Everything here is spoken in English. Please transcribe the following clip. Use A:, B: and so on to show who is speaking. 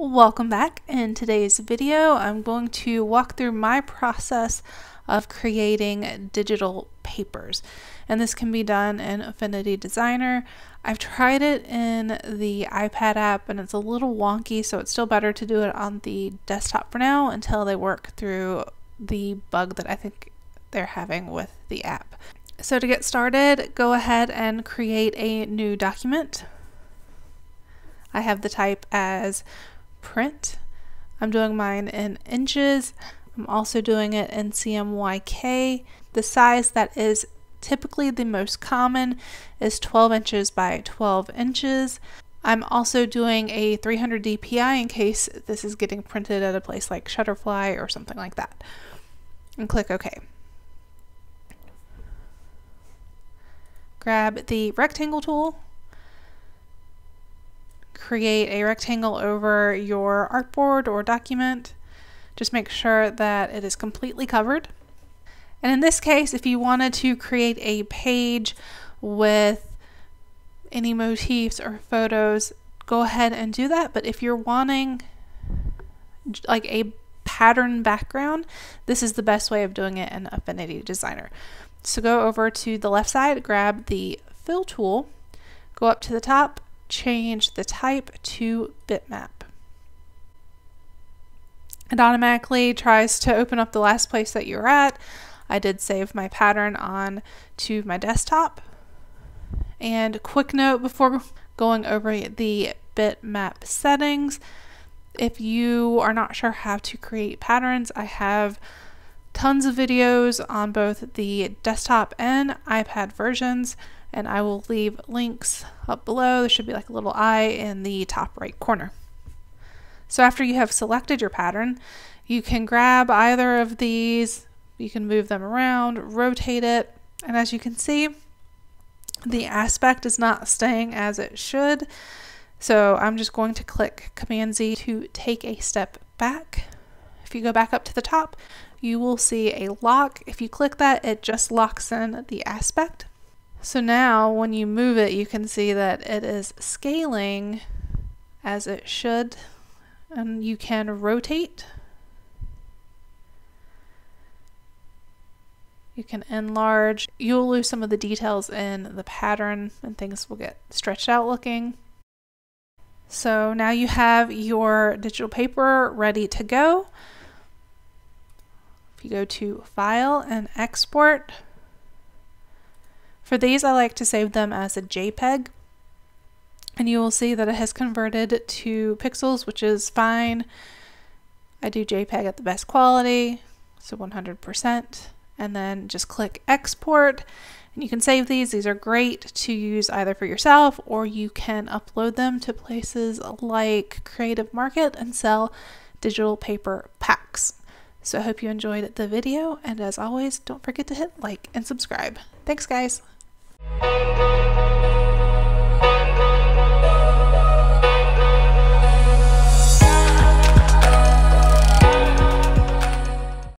A: Welcome back. In today's video, I'm going to walk through my process of creating digital papers. And this can be done in Affinity Designer. I've tried it in the iPad app and it's a little wonky, so it's still better to do it on the desktop for now until they work through the bug that I think they're having with the app. So to get started, go ahead and create a new document. I have the type as print. I'm doing mine in inches. I'm also doing it in CMYK. The size that is typically the most common is 12 inches by 12 inches. I'm also doing a 300 dpi in case this is getting printed at a place like Shutterfly or something like that. And click OK. Grab the rectangle tool create a rectangle over your artboard or document. Just make sure that it is completely covered. And in this case, if you wanted to create a page with any motifs or photos, go ahead and do that. But if you're wanting like a pattern background, this is the best way of doing it in Affinity Designer. So go over to the left side, grab the fill tool, go up to the top, change the type to bitmap. It automatically tries to open up the last place that you're at. I did save my pattern on to my desktop. And quick note before going over the bitmap settings, if you are not sure how to create patterns, I have tons of videos on both the desktop and iPad versions and I will leave links up below. There should be like a little eye in the top right corner. So after you have selected your pattern, you can grab either of these, you can move them around, rotate it, and as you can see, the aspect is not staying as it should. So I'm just going to click Command Z to take a step back. If you go back up to the top, you will see a lock. If you click that, it just locks in the aspect. So now when you move it, you can see that it is scaling as it should, and you can rotate. You can enlarge. You'll lose some of the details in the pattern and things will get stretched out looking. So now you have your digital paper ready to go. If you go to File and Export, for these, I like to save them as a JPEG. And you will see that it has converted to pixels, which is fine. I do JPEG at the best quality, so 100%. And then just click export and you can save these. These are great to use either for yourself or you can upload them to places like Creative Market and sell digital paper packs. So I hope you enjoyed the video and as always, don't forget to hit like and subscribe. Thanks guys!